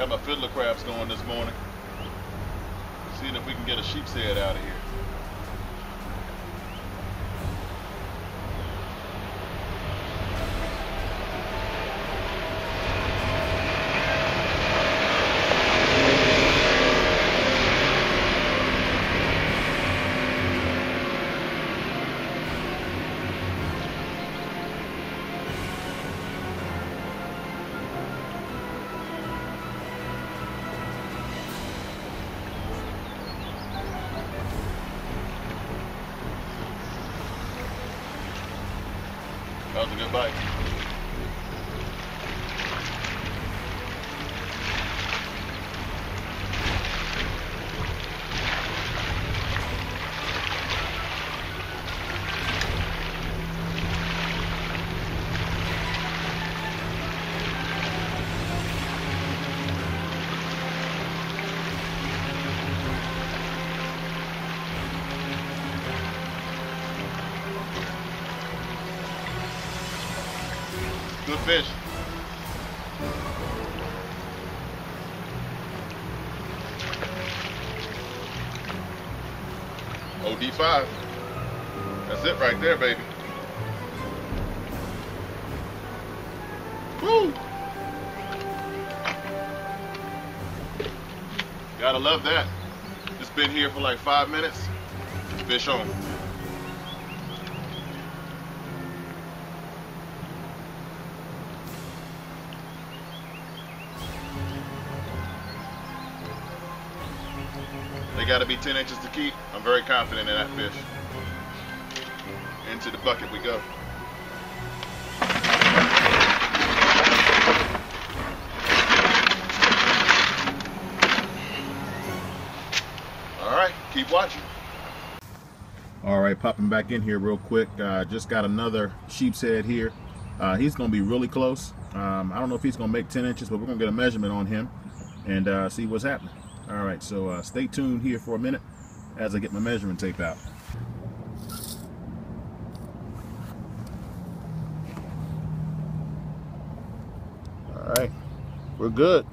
Got my fiddler crabs going this morning. Seeing if we can get a sheepshead out of here. That was a good bite. Good fish. OD5. That's it right there, baby. Woo! Gotta love that. It's been here for like five minutes. Fish on. Got to be 10 inches to keep. I'm very confident in that fish. Into the bucket we go. All right, keep watching. All right, popping back in here real quick. Uh, just got another sheepshead here. Uh, he's going to be really close. Um, I don't know if he's going to make 10 inches, but we're going to get a measurement on him and uh, see what's happening. All right, so uh, stay tuned here for a minute as I get my measuring tape out. All right, we're good.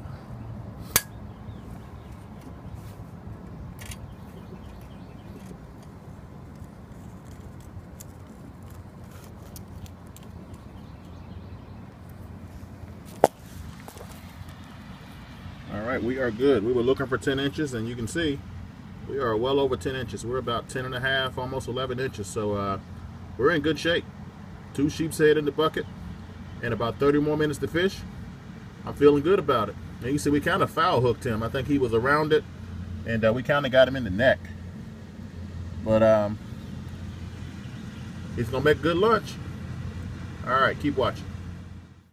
All right, we are good. We were looking for 10 inches, and you can see we are well over 10 inches. We're about 10 and a half, almost 11 inches. So uh, we're in good shape. Two sheepshead in the bucket, and about 30 more minutes to fish. I'm feeling good about it. And you see, we kind of foul hooked him. I think he was around it, and uh, we kind of got him in the neck. But um, he's gonna make good lunch. All right, keep watching.